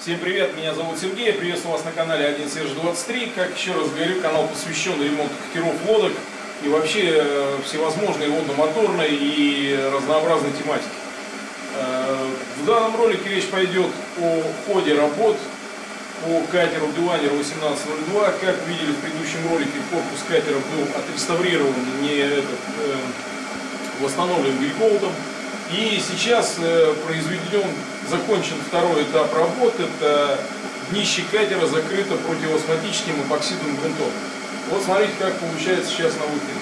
Всем привет, меня зовут Сергей, приветствую вас на канале 1Серж23. Как еще раз говорю, канал посвящен ремонту катеров лодок и вообще э, всевозможной водно-моторной и разнообразной тематике. Э, в данном ролике речь пойдет о ходе работ по катеру Билайнер 1802. Как видели в предыдущем ролике, корпус катера был отреставрирован, не этот, э, восстановлен гелькоутом. И сейчас э, произведен, закончен второй этап работ. Это днище катера закрыто противоосмотическим эпоксидным грунтом. Вот смотрите, как получается сейчас на выходе.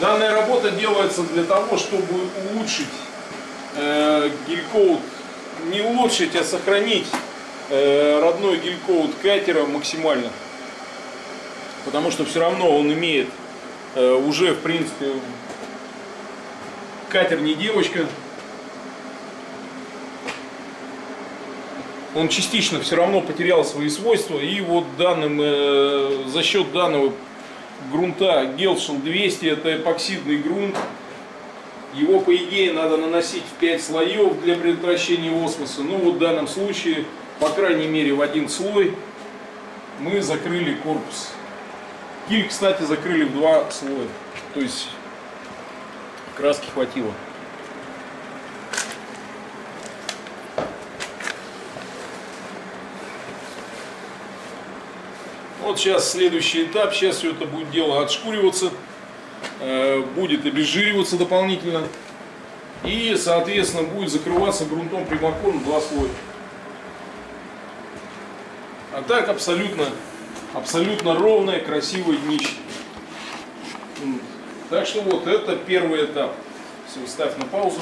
Данная работа делается для того, чтобы улучшить э, гелькоут, не улучшить, а сохранить э, родной гелькоут катера максимально. Потому что все равно он имеет э, уже, в принципе, катер не девочка. Он частично все равно потерял свои свойства. И вот данным, э, за счет данного грунта Gelshell 200, это эпоксидный грунт. Его, по идее, надо наносить в 5 слоев для предотвращения осмоса. Но вот в данном случае, по крайней мере, в один слой мы закрыли корпус. Киль, кстати, закрыли в два слоя. То есть краски хватило. Вот сейчас следующий этап, сейчас все это будет дело отшкуриваться, э, будет обезжириваться дополнительно и, соответственно, будет закрываться грунтом примакон два слоя. А так абсолютно, абсолютно ровное, красивое днище. Так что вот это первый этап. Все, ставь на паузу.